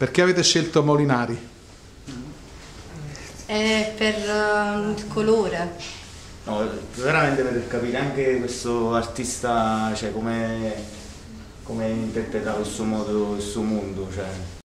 Perché avete scelto Molinari? È per uh, il colore. No, veramente per capire anche questo artista, cioè come, come interpreta questo modo, il suo mondo. Cioè.